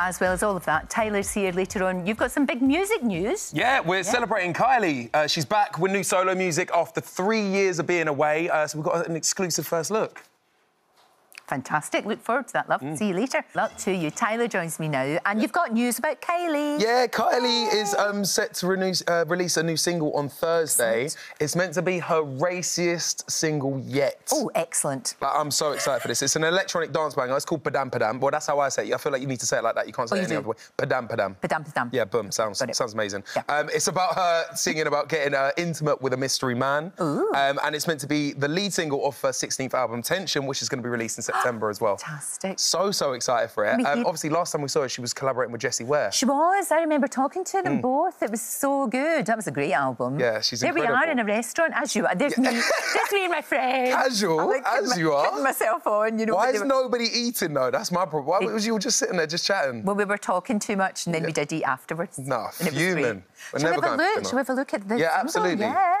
As well as all of that, Tyler's here later on. You've got some big music news. Yeah, we're celebrating Kylie. Uh, she's back with new solo music after three years of being away. Uh, so we've got an exclusive first look. Fantastic. Look forward to that, love. See you later. Luck to you. Tyler joins me now, and you've got news about Kylie. Yeah, Kylie is um, set to renew, uh, release a new single on Thursday. It's meant to be her raciest single yet. Oh, excellent. Like, I'm so excited for this. It's an electronic dance banger. It's called Padam Padam. Well, that's how I say it. I feel like you need to say it like that. You can't say Oh, it any do. other way. Padam Padam. Padam padam. Yeah, boom. Sounds it. sounds amazing. Yeah. Um, it's about her singing about getting uh, intimate with a mystery man. Um, and it's meant to be the lead single off her 16th album, Tension, which is going to be released in September as well. Fantastic. So, so excited for it. Um, obviously, last time we saw her, she was collaborating with Jessie Ware. She was. I remember talking to them both. It was so good. That was a great album. Mm. Yeah, she's There we are in a restaurant, as you are. There's me. There's me and my friend. Casual, I'm like as putting you my- are. Putting myself on, you know. Why but is they were- nobody eating though? That's my problem. Why was you all just sitting there just chatting? Well, we were talking too much, and then we did eat afterwards. No, and it was great. We're Shall we have a look? dinner. Shall we have a look at the Yeah, single? absolutely. Yeah.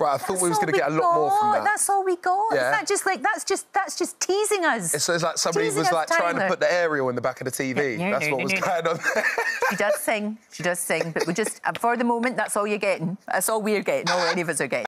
Right, I thought we was That's going to get a lot more from that. That's all we got. Yeah. Is that just like that's just that's just teasing us? It's, it's like somebody Teasing was like trying to put the aerial in the back of the TV. Yeah, That's yeah, what was yeah, going on there. She does sing. She does sing, but we just uh, for the moment that's all you're getting. That's all we're getting. All any of us are getting.